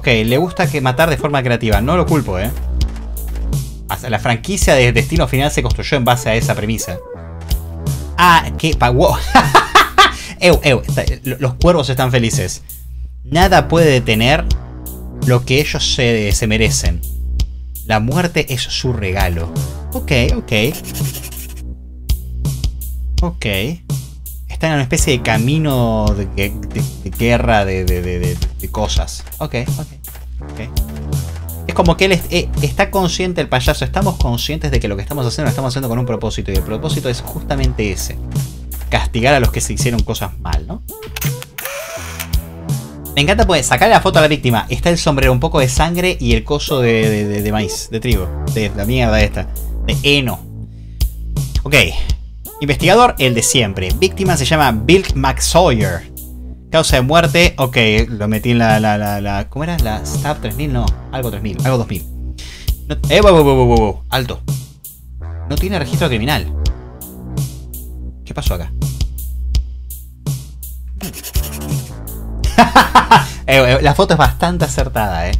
Ok, le gusta que matar de forma creativa. No lo culpo, ¿eh? La franquicia de Destino Final se construyó en base a esa premisa. Ah, qué... Wow. ew, ew, los cuervos están felices. Nada puede detener lo que ellos se, se merecen. La muerte es su regalo. Ok, ok. Ok. Están en una especie de camino de, guerra de, cosas. Ok, ok. okay. Es como que él eh, está consciente, el payaso. Estamos conscientes de que lo que estamos haciendo lo estamos haciendo con un propósito. Y el propósito es justamente ese. Castigar a los que se hicieron cosas mal, ¿no? Me encanta pues sacar la foto a la víctima. Está el sombrero, un poco de sangre y el coso de, de maíz, de trigo. De la mierda esta. De heno. Ok. Investigador, el de siempre. Víctima se llama Bill McSawyer. Causa de muerte, ok, lo metí en la, la, la, ¿cómo era? La Stab 3000, no, algo 3000, algo 2000. eh, wow, wow, wow, alto. No tiene registro criminal. ¿Qué pasó acá? Eh, eh, la foto es bastante acertada, eh.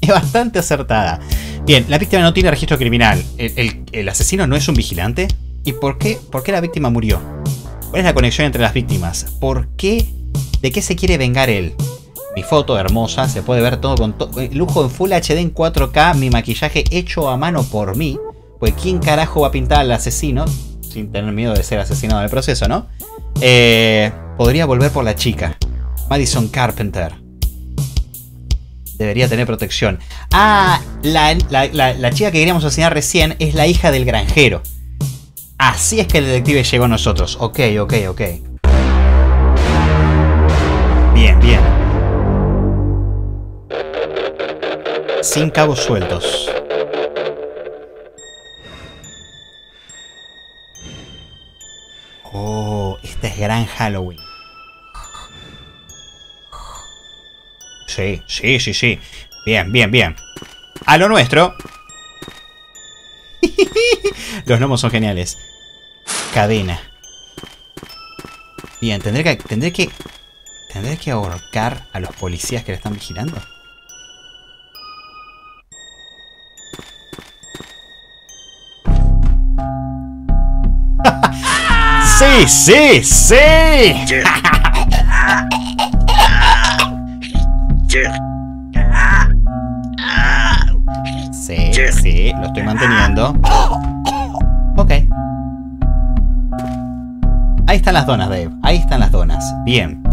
Es bastante acertada. Bien, la víctima no tiene registro criminal. ¿El, el asesino no es un vigilante? ¿Y por qué, por qué la víctima murió? ¿Cuál es la conexión entre las víctimas? ¿Por qué? ¿De qué se quiere vengar él? Mi foto hermosa, se puede ver todo con eh, lujo en Full HD en 4K, mi maquillaje hecho a mano por mí. Pues quién carajo va a pintar al asesino, sin tener miedo de ser asesinado en el proceso, ¿no? Eh, podría volver por la chica, Madison Carpenter. Debería tener protección. Ah, la, la chica que queríamos asesinar recién es la hija del granjero. Así es que el detective llegó a nosotros. Ok, ok, ok. Bien, bien. Sin cabos sueltos. Oh, este es gran Halloween. Sí, sí, sí, sí. Bien, bien, bien. A lo nuestro. Los gnomos son geniales. Cadena. Bien, tendré que, tendré que... Tendré que ahorcar a los policías que le están vigilando. ¡Sí, sí, sí! Sí, sí, lo estoy manteniendo. Ok. Ahí están las donas, Dave. Ahí están las donas. Bien.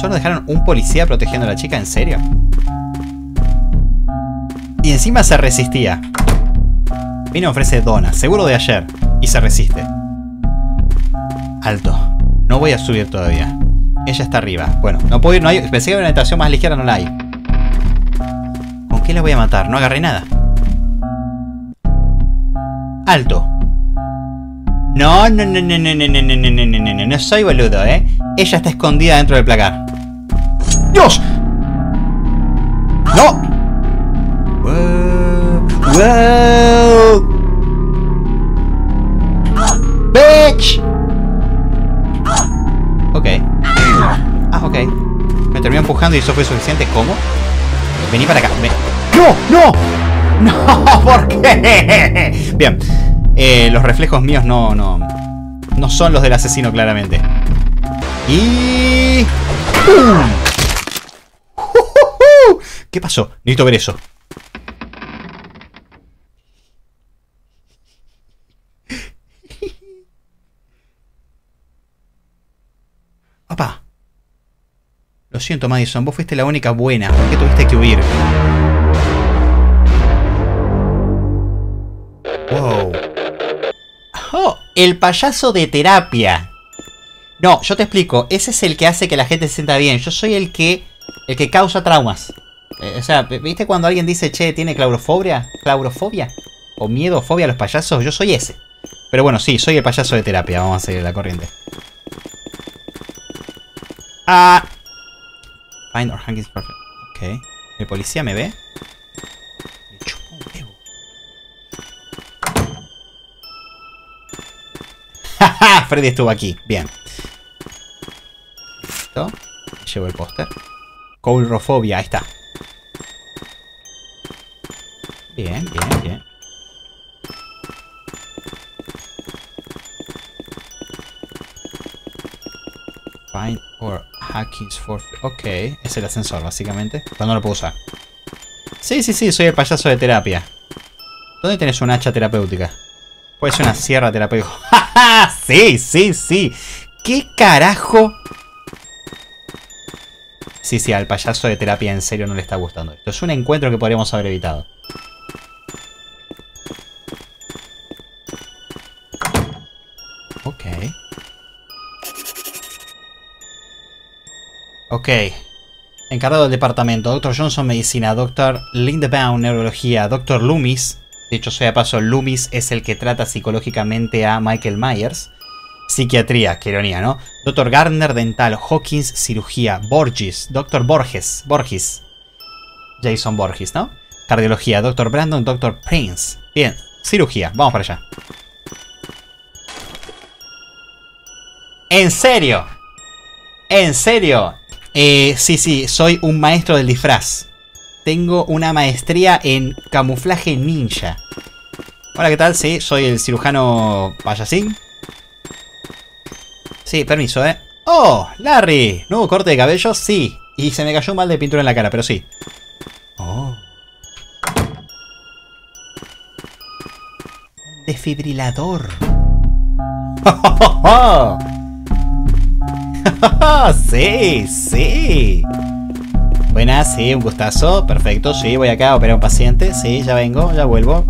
¿Solo dejaron un policía protegiendo a la chica? ¿En serio? Y encima se resistía. Vino ofrece donas, seguro de ayer. Y se resiste. Alto. No voy a subir todavía. Ella está arriba. Bueno, no puedo ir, no hay. Pensé que había una habitación más ligera, no la hay. ¿Con qué la voy a matar? No agarré nada. Alto. No, no, no, no, no, no, no, no, no, no, no, no, no soy boludo, ¿eh? Ella está escondida dentro del placar. ¡Dios! ¡No! ¡Bitch! Ok. Ah, ok. Me terminó empujando y eso fue suficiente. ¿Cómo? Vení para acá. ¡No! ¡No! ¡No! ¿Por qué? Bien. Eh, los reflejos míos no, no, no son los del asesino claramente. Y... ¿Qué pasó? Necesito ver eso. Papá. Lo siento, Madison. Vos fuiste la única buena. ¿Por qué tuviste que huir? Wow. Oh, el payaso de terapia. No, yo te explico. Ese es el que hace que la gente se sienta bien. Yo soy el que el que causa traumas. Eh, o sea, ¿viste cuando alguien dice, che, tiene claurofobia? ¿Claurofobia? ¿O miedo, fobia a los payasos? Yo soy ese. Pero bueno, sí, soy el payaso de terapia. Vamos a seguir la corriente. Ah. Find or hang is perfect. Ok. ¿El policía me ve? Freddy estuvo aquí. Bien. Listo. Llevo el póster. Coulrofobia, ahí está. Bien, bien, bien. Find or hackings for... Ok, es el ascensor básicamente. Pero no lo puedo usar. Sí, sí, sí, soy el payaso de terapia. ¿Dónde tenés un hacha terapéutica? Puede ser una sierra terapéutica. sí, sí, sí. ¿Qué carajo? Sí, sí, al payaso de terapia en serio no le está gustando esto. Es un encuentro que podríamos haber evitado. Ok. Encargado del departamento, Dr. Johnson, Medicina, Dr. Lindebaum, Neurología, Dr. Loomis. De hecho, de paso, Loomis es el que trata psicológicamente a Michael Myers. Psiquiatría, qué ironía, ¿no? Dr. Gardner, Dental, Hawkins, Cirugía, Borges, Dr. Borges, Borges. Jason Borges, ¿no? Cardiología, Dr. Brandon, Dr. Prince. Bien, cirugía, vamos para allá. ¿En serio? ¿En serio? Eh, sí, sí, soy un maestro del disfraz. Tengo una maestría en camuflaje ninja. Hola, ¿qué tal? Sí, soy el cirujano payasín. Sí, permiso, ¿eh? ¡Oh! ¡Larry! ¿Nuevo corte de cabello? Sí. Y se me cayó un mal de pintura en la cara, pero sí. ¡Oh! Desfibrilador. ¡Oh, sí, sí. Buenas, sí, un gustazo. Perfecto, sí, voy acá a operar un paciente. Sí, ya vengo, ya vuelvo.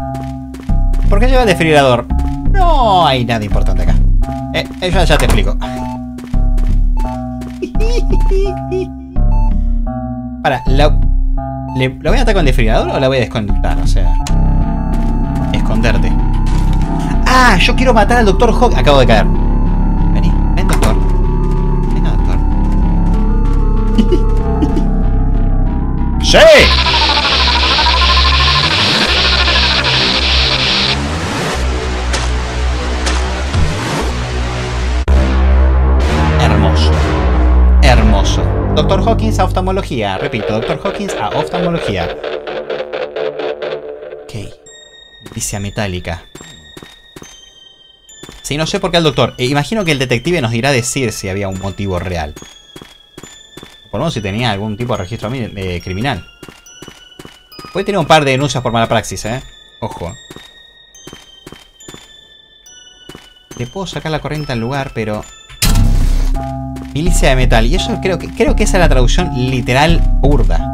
¿Por qué lleva el desfibrilador? No hay nada importante acá. Eh, eh ya, te explico. Para, ¿la, le, ¿la voy a atacar con el desfibrilador o la voy a desconectar? O sea... Esconderte. ¡Ah! Yo quiero matar al Dr. Hawk. Acabo de caer. ¡Sí! Hermoso. Hermoso. Doctor Hawkins a oftalmología. Repito, Doctor Hawkins a oftalmología. Ok. Vicia metálica. Sí, no sé por qué al doctor. Eh, imagino que el detective nos dirá decir si había un motivo real. Menos si tenía algún tipo de registro eh, criminal. Puede tener un par de denuncias por mala praxis, ¿eh? Ojo. Le puedo sacar la corriente al lugar, pero... Milicia de metal. Y eso creo que, creo que esa es la traducción literal burda.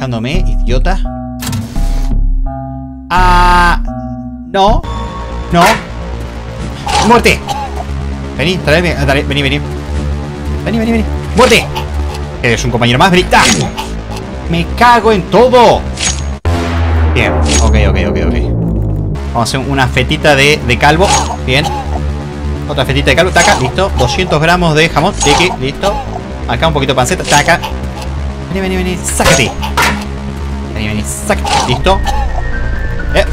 Idiota. Ah... No. No. ¡Muerte! Vení, dale, vení, vení. Vení, vení, vení. ¡Muerte! Eres un compañero más, vení. ¡Ah! Me cago en todo. Bien, ok, ok, ok, ok. Vamos a hacer una fetita de, de calvo. Bien. Otra fetita de calvo. Taca, listo. 200 gramos de jamón. Tiki, listo. Acá un poquito de panceta. Taca. Vení, vení, vení. Sácate. Vení, vení. Sácate. Listo. Eh.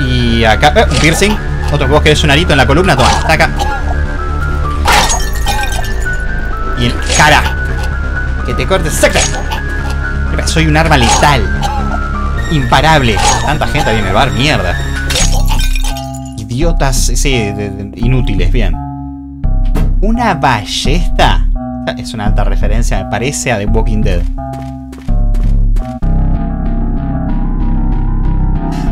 Y acá, eh, un piercing. Otro vos querés un arito en la columna. Toma, taca. Y en cara. Que te cortes. ¡Sácate! Soy un arma letal. Imparable. Tanta gente viene en el bar, mierda. Idiotas, sí, inútiles, bien. Una ballesta. Es una alta referencia, me parece, a The Walking Dead.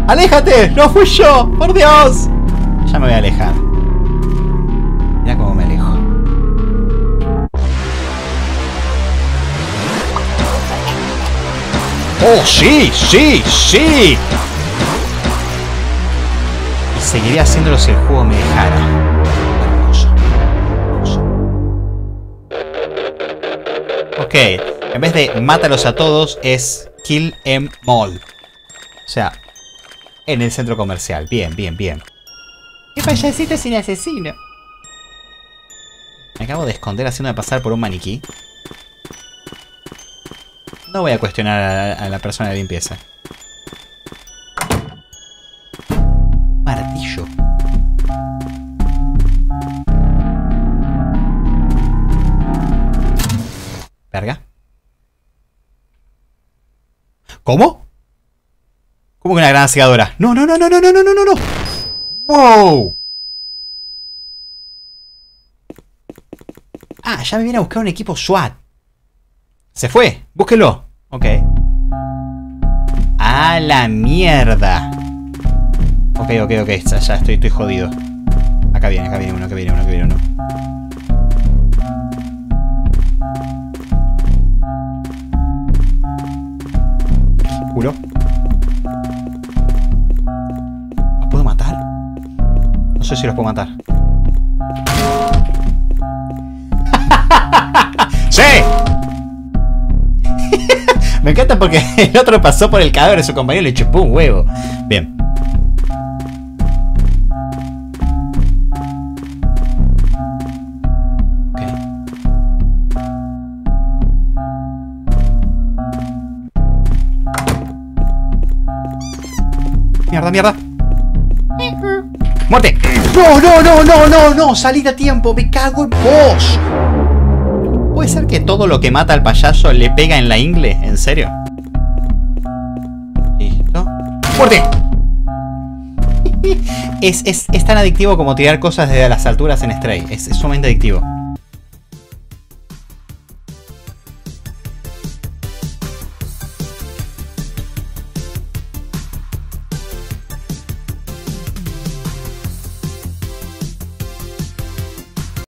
¡Aléjate! ¡No fui yo! ¡Por Dios! Ya me voy a alejar. Mira cómo me alejo. ¡Oh, sí! ¡Sí! ¡Sí! Y seguiré haciéndolo si el juego me dejara. Ok. En vez de mátalos a todos, es kill em all. O sea, en el centro comercial. Bien, bien, bien. ¡Qué payasito sin asesino! Me acabo de esconder haciéndome pasar por un maniquí. No voy a cuestionar a, a la persona de limpieza. Martillo. Verga. ¿Cómo? ¿Cómo que una gran segadora? No, no, no, no, no, no, no, no, no, no. ¡Wow! Ah, ya me viene a buscar un equipo SWAT. Se fue. Búsquelo. Ok. A la mierda. Ok, ok, ok. Ya, ya estoy, estoy jodido. Acá viene, acá viene uno, acá viene uno, acá viene uno. Culo. No sé si los puedo matar. ¡Sí! Me encanta porque el otro pasó por el cadáver de su compañero y le chupó un huevo. Bien. Ok. Mierda, mierda. ¡Muerte! ¡No, no, no, no, no, no! ¡Salid a tiempo! ¡Me cago en vos! ¿Puede ser que todo lo que mata al payaso le pega en la ingle? ¿En serio? Listo. ¡Muerte! Es, es, es tan adictivo como tirar cosas desde las alturas en Stray. Es, es sumamente adictivo.